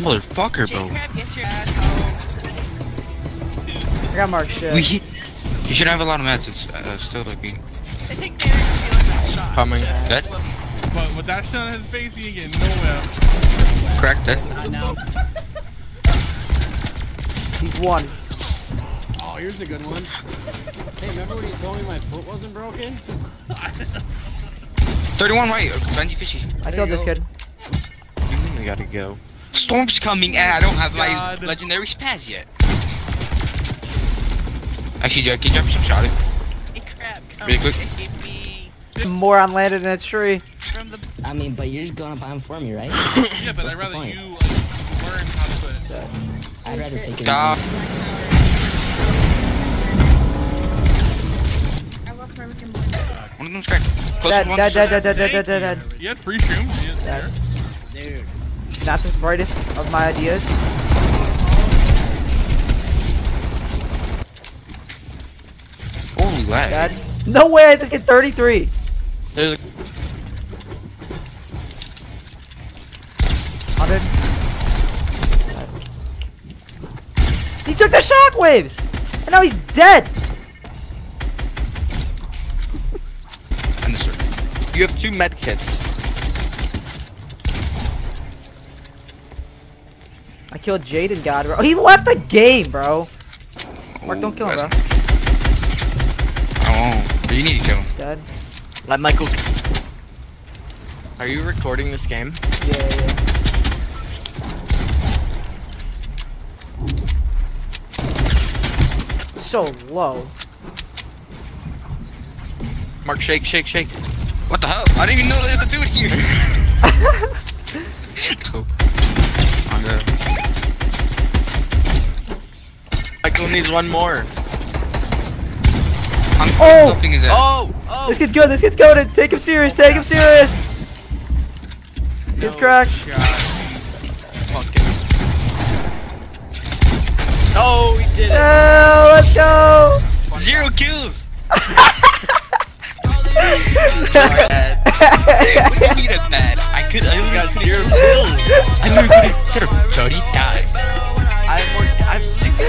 Motherfucker, bro. Get your. I got marked shit. We. You should have a lot of mats. It's uh, still like me. I think Darren's feeling that shot. Coming. Dead. But with that shit on his face, he ain't getting nowhere. Cracked. Dead. I know. He's one. Oh, here's a good one. Hey, remember when you told me my foot wasn't broken? 31 right. uh, Benjyfishy. I There killed you this go. kid. You mean we gotta go? Storm's coming and I don't have my legendary spaz yet. Actually, Jack, can you drop some shot? J-Crab, come Really quick. get me Moron landed in a tree. from the I mean, but you're just going to buy them for me, right? Yeah, but What's I'd rather point? you like learn how to put it. I'd rather take it. God. One of them's cracked. Close Dead, one. dead, dead, dead, dead, dead, dead, dead, dead. You had free shrooms. You didn't Dead. care. Dude. Not the brightest of my ideas. Holy lag. Dead. No way, I just get 33. There's a- 100. He took the shockwaves! And now he's dead! And the. You have two med I killed Jaden God, bro. Oh, he left the game, bro. Mark, don't kill him, bro. I won't. But you need to kill him. Dead. Let Michael. Are you recording this game? Yeah, yeah. So low. Mark, shake, shake, shake. What the hell? I didn't even know there was a dude here. Cool. I'm good. Michael needs one more. I'm Oh! flipping his ass. Oh! Oh! This kid's good, this kid's good. Take him serious, take him serious. This kid's cracked. Fucking. Oh, he did it. Oh, let's go. Zero kills. What do you mean it's bad? I could. I You got zero kills. I literally could have. Thirty dies. I have more. I have six kills.